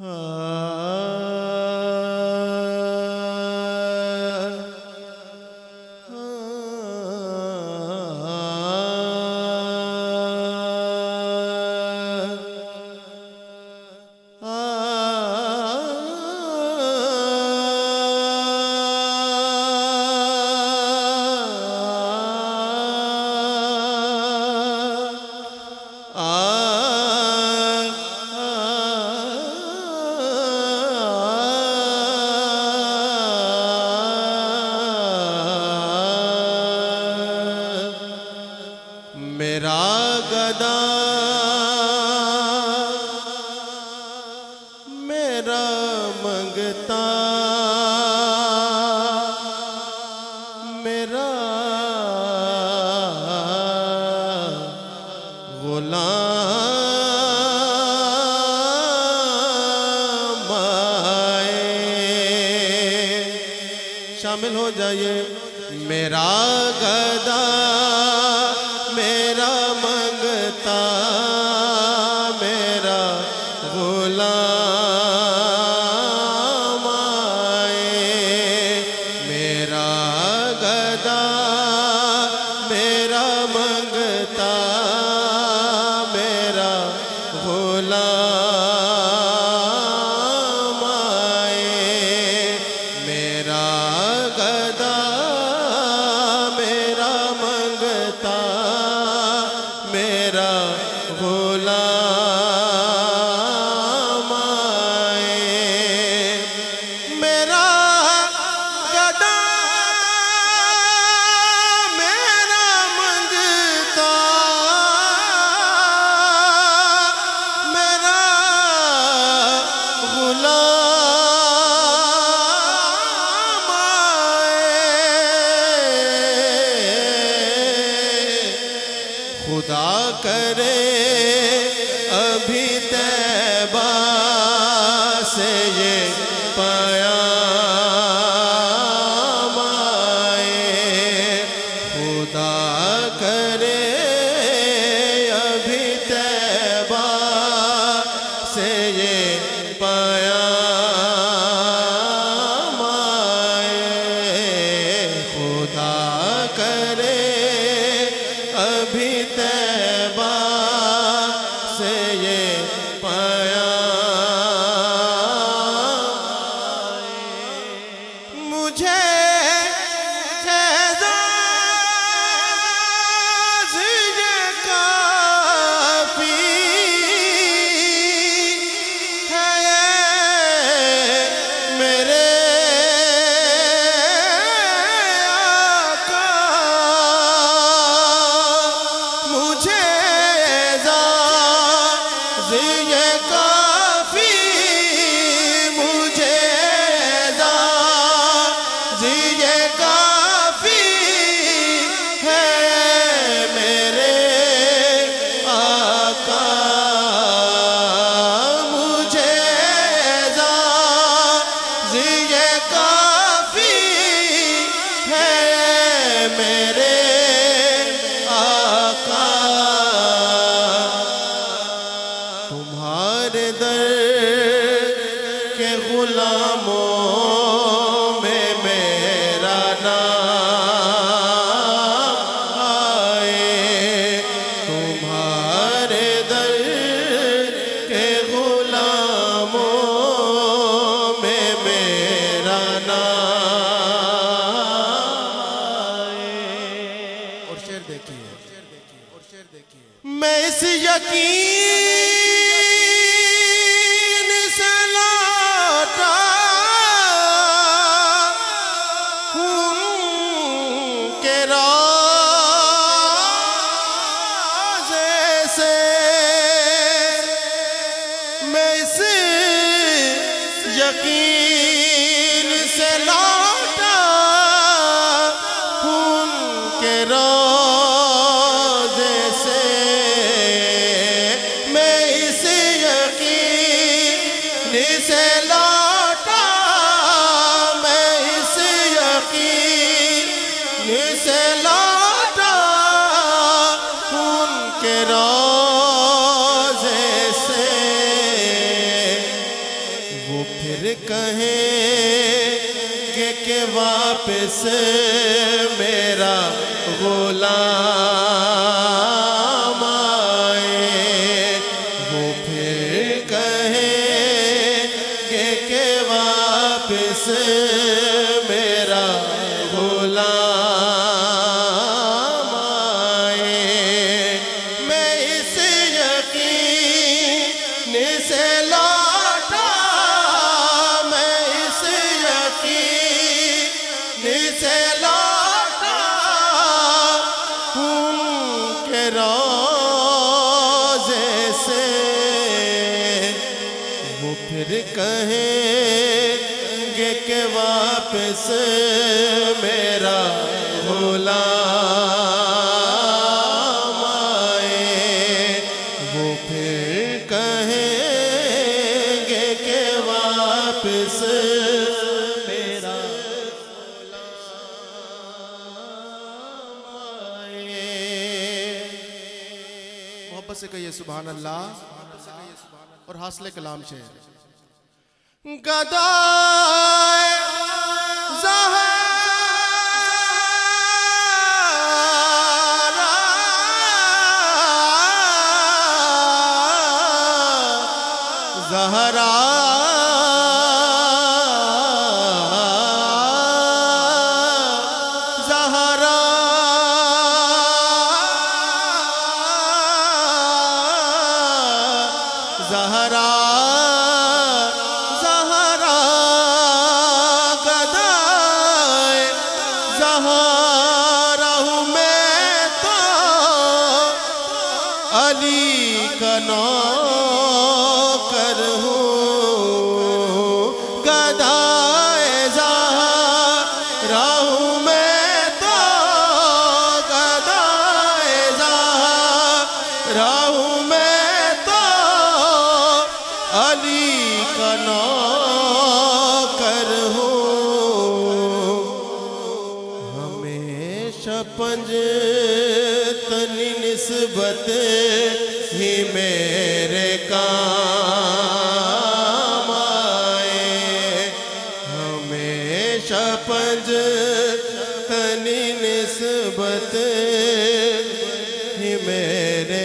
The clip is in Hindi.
मेरा गदा। मेरा मंगता। मेरा गुलाम शामिल हो जाइए। मेरा गदा। गुलाम मेरा गदा मेरा मंगता मेरा गुलाम। तुम्हारे दर के गुलामों में मेरा नाम आए। तुम्हारे दर के गुलामों में मेरा नाम और शेर देखिए और शेर देखिए। मैं इस यकीन यकीन से हूँ के रोज़े से। मैं इस यकीन से लौटा, मैं इस यकीन से लौटा उनके रोज़े वापस मेरा गुलाम। रोज़े से वो फिर कहेंगे के वापस मेरा मोहब्बत से कहिए सुबहान अल्लाह और हासले कलाम से गदाए अली का नौकर तनी नस्बत ही मेरे काम आए। हमेशा पंज तनी नस्बत ही मेरे